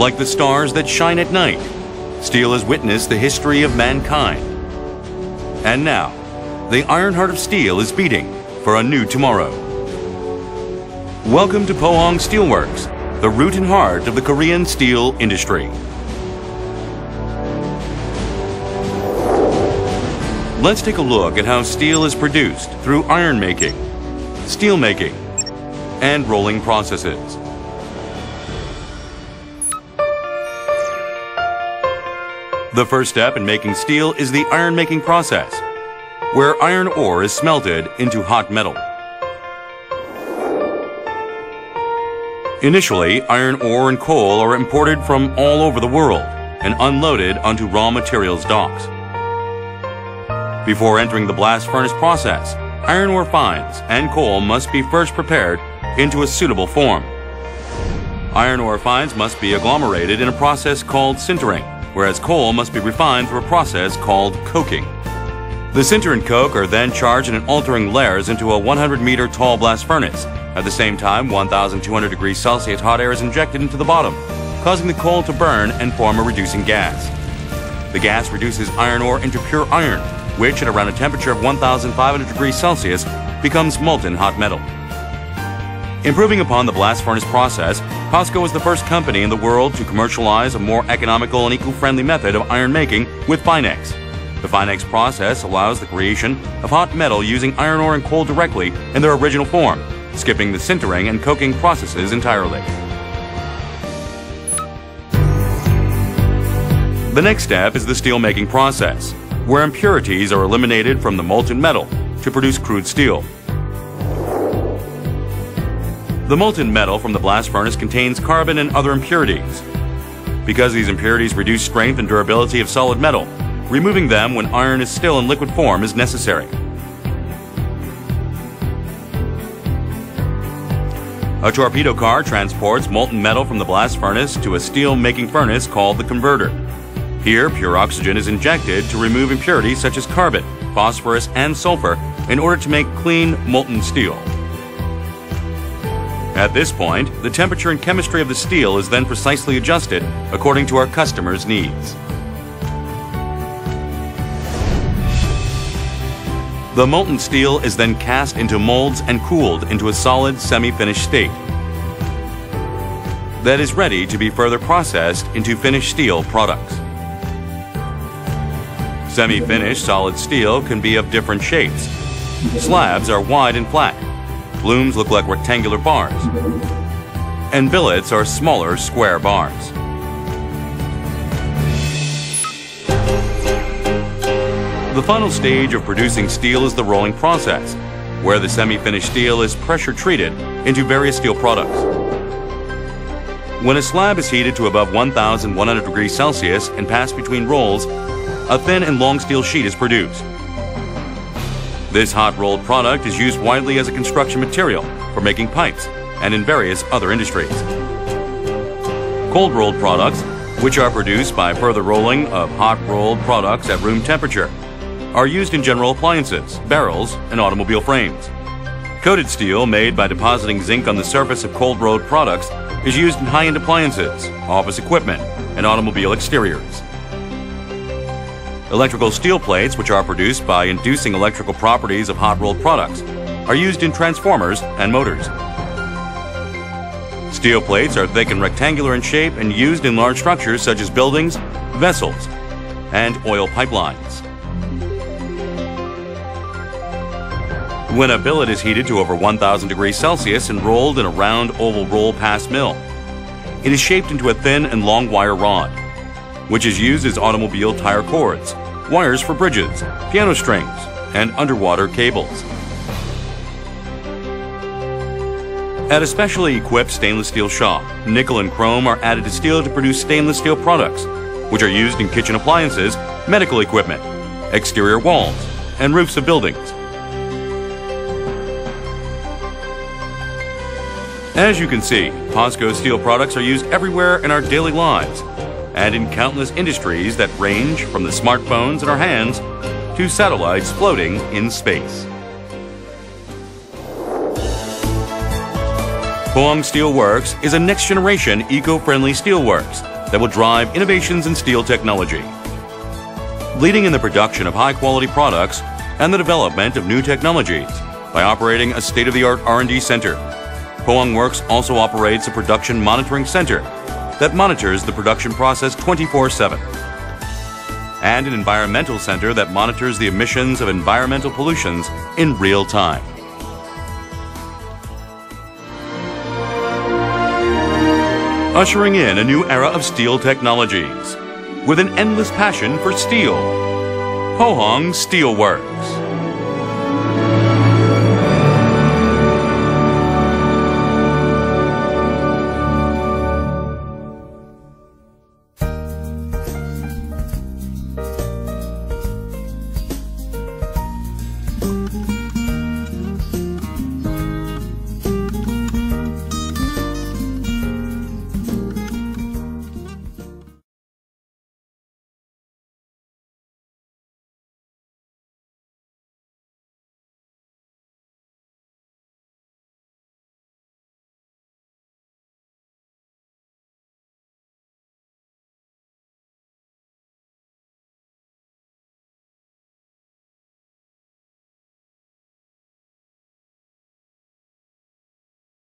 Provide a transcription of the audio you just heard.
Like the stars that shine at night, steel has witnessed the history of mankind. And now, the iron heart of steel is beating for a new tomorrow. Welcome to Pohang Steelworks, the root and heart of the Korean steel industry. Let's take a look at how steel is produced through iron making, steel making, and rolling processes. The first step in making steel is the iron making process, where iron ore is smelted into hot metal. Initially, iron ore and coal are imported from all over the world and unloaded onto raw materials docks. Before entering the blast furnace process, iron ore fines and coal must be first prepared into a suitable form. Iron ore fines must be agglomerated in a process called sintering, whereas coal must be refined through a process called coking. The sinter and coke are then charged in an altering layers into a 100 meter tall blast furnace. At the same time, 1200 degrees Celsius hot air is injected into the bottom, causing the coal to burn and form a reducing gas. The gas reduces iron ore into pure iron, which at around a temperature of 1500 degrees Celsius becomes molten hot metal. Improving upon the blast furnace process, POSCO is the first company in the world to commercialize a more economical and eco-friendly method of iron making with Finex. The Finex process allows the creation of hot metal using iron ore and coal directly in their original form, skipping the sintering and coking processes entirely. The next step is the steel making process, where impurities are eliminated from the molten metal to produce crude steel. The molten metal from the blast furnace contains carbon and other impurities. Because these impurities reduce strength and durability of solid metal, removing them when iron is still in liquid form is necessary. A torpedo car transports molten metal from the blast furnace to a steel making furnace called the converter. Here, pure oxygen is injected to remove impurities such as carbon, phosphorus, and sulfur in order to make clean molten steel. At this point, the temperature and chemistry of the steel is then precisely adjusted according to our customer's needs. The molten steel is then cast into molds and cooled into a solid semi-finished state that is ready to be further processed into finished steel products. Semi-finished solid steel can be of different shapes. Slabs are wide and flat, Blooms look like rectangular bars, and billets are smaller square bars. The final stage of producing steel is the rolling process, where the semi-finished steel is pressure treated into various steel products. When a slab is heated to above 1100 degrees Celsius and passed between rolls, a thin and long steel sheet is produced. This hot rolled product is used widely as a construction material for making pipes and in various other industries. Cold rolled products, which are produced by further rolling of hot rolled products at room temperature, are used in general appliances, barrels, and automobile frames. Coated steel made by depositing zinc on the surface of cold rolled products is used in high-end appliances, office equipment, and automobile exteriors. Electrical steel plates, which are produced by inducing electrical properties of hot rolled products, are used in transformers and motors. Steel plates are thick and rectangular in shape and used in large structures such as buildings, vessels, and oil pipelines. When a billet is heated to over 1000 degrees Celsius and rolled in a round oval roll pass mill, it is shaped into a thin and long wire rod, which is used as automobile tire cords, wires for bridges, piano strings, and underwater cables. At a specially equipped stainless steel shop, nickel and chrome are added to steel to produce stainless steel products, which are used in kitchen appliances, medical equipment, exterior walls, and roofs of buildings. As you can see, POSCO steel products are used everywhere in our daily lives, and in countless industries that range from the smartphones in our hands to satellites floating in space. Pohang Steelworks is a next-generation eco-friendly steelworks that will drive innovations in steel technology. Leading in the production of high-quality products and the development of new technologies by operating a state-of-the-art R&D center. Pohang Works also operates a production monitoring center that monitors the production process 24-7 and an environmental center that monitors the emissions of environmental pollutions in real time. Ushering in a new era of steel technologies with an endless passion for steel. Pohang Steelworks.